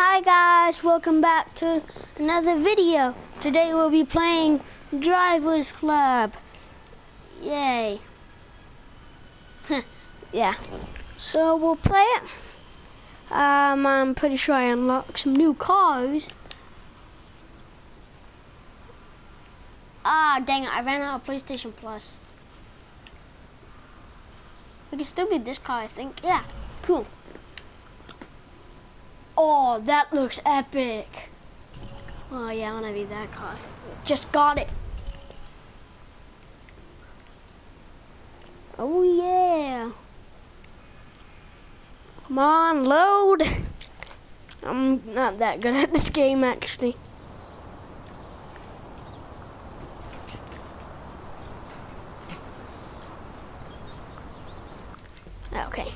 Hi guys, welcome back to another video. Today we'll be playing Drivers Club. Yay. yeah. So we'll play it. Um, I'm pretty sure I unlocked some new cars. Ah, dang it, I ran out of PlayStation Plus. We can still be this car, I think. Yeah, cool. Oh, that looks epic. Oh yeah, I wanna be that car. Just got it. Oh yeah. Come on, load. I'm not that good at this game actually. Okay.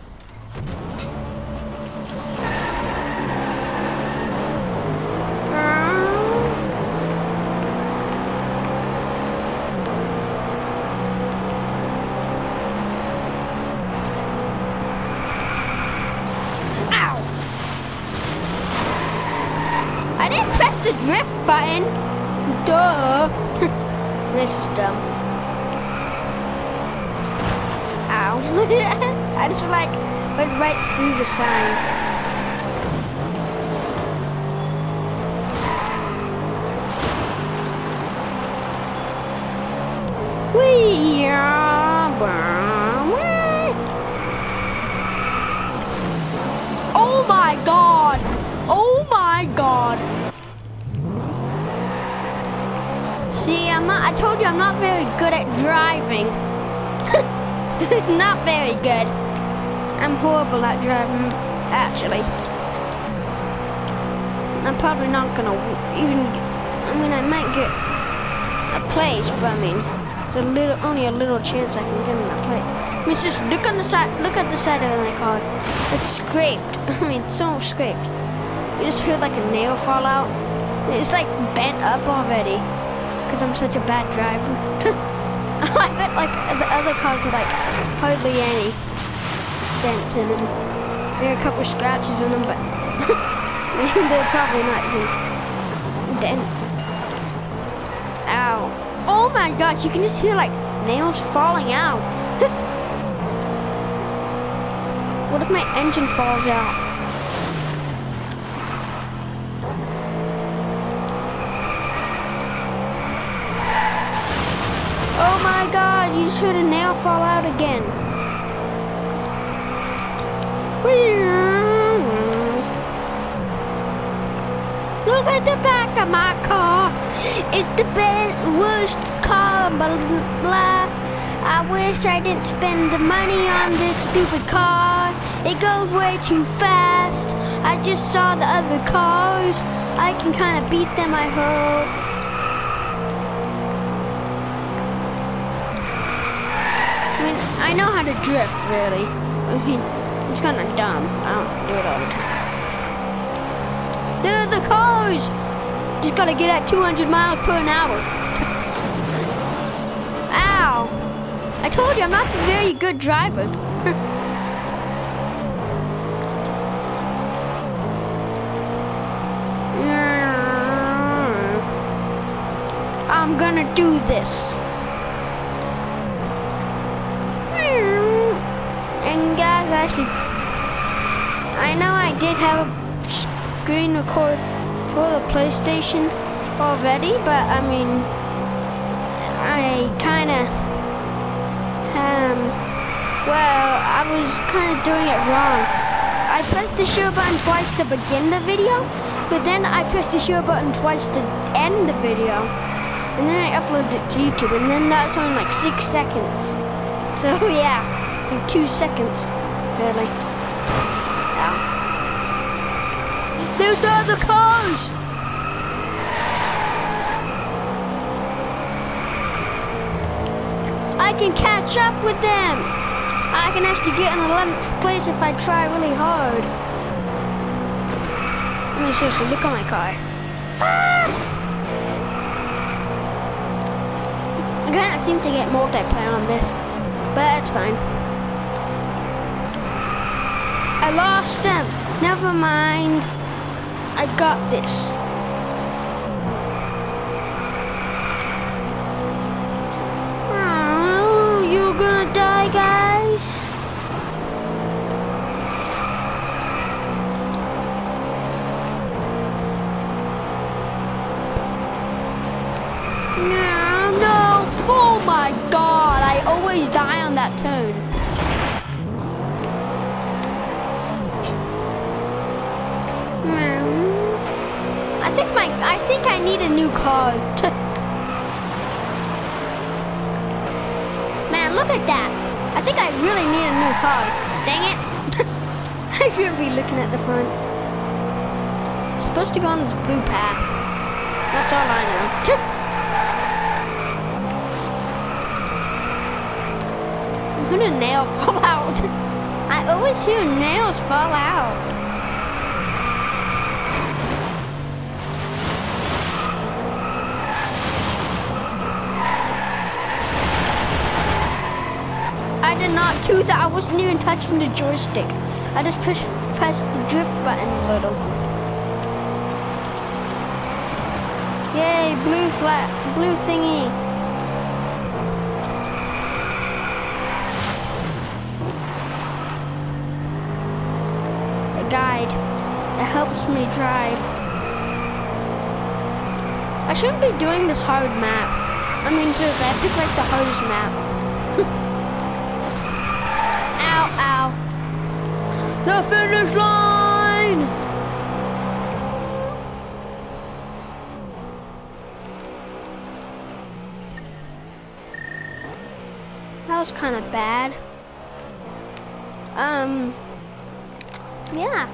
Ow! I didn't press the drift button. Duh. this is dumb. Ow. I just like went right through the sign. Wee! I told you I'm not very good at driving. it's not very good. I'm horrible at driving, actually. I'm probably not gonna even, I mean, I might get a place, but I mean, there's a little, only a little chance I can get in a place. I mean, just look on the side, look at the side of my car. It's scraped. I mean, it's so scraped. You just heard like a nail fall out. It's like bent up already, because I'm such a bad driver. I bet like the other cars are like hardly any dents in them. There are a couple scratches in them, but they're probably not even dent. Ow. Oh my gosh, you can just hear like nails falling out. what if my engine falls out? Oh my god, you should have nail fall out again. Look at the back of my car. It's the best, worst car, blah, blah. I wish I didn't spend the money on this stupid car. It goes way too fast. I just saw the other cars. I can kind of beat them, I hope. I know how to drift, really. I mean, it's kind of dumb. I don't do it all the time. Are the cars! Just gotta get at 200 miles per an hour. Ow! I told you I'm not a very good driver. I'm gonna do this. And guys, actually, I know I did have a screen record for the PlayStation already, but I mean, I kind of, um, well, I was kind of doing it wrong. I pressed the share button twice to begin the video, but then I pressed the share button twice to end the video. And then I uploaded it to YouTube, and then that's only like six seconds. So yeah, like two seconds, barely. Ow. There's the other cars! I can catch up with them! I can actually get in 11th place if I try really hard. I mean, seriously, look at my car. Ah! I can't seem to get multiplayer on this, but it's fine. I lost them. Never mind. I got this. Oh, you're gonna die, guys. No, no. Oh my god, I always die on that turn. I think my, I think I need a new car. Man, look at that. I think I really need a new car. Dang it. I shouldn't be looking at the front. I'm supposed to go on this blue path. That's all I know. I'm gonna nail fall out. I always hear nails fall out. Do that. I wasn't even touching the joystick. I just pushed pressed the drift button a little. Yay, blue flat, blue thingy. A guide that helps me drive. I shouldn't be doing this hard map. I mean, seriously, I picked like the hardest map. The finish line! That was kind of bad. Um, yeah.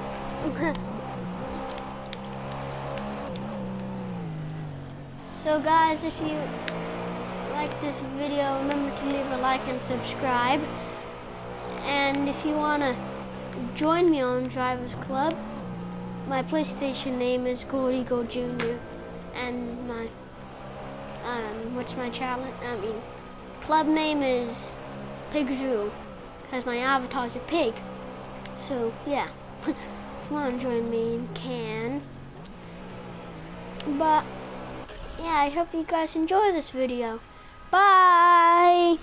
so guys, if you like this video, remember to leave a like and subscribe. And if you want to join me on Drivers Club. My PlayStation name is Goldy Gold Jr. And my, um, what's my challenge? I mean, club name is Pig Zoo. Because my avatar's a pig. So, yeah. if you want to join me, you can. But, yeah, I hope you guys enjoy this video. Bye!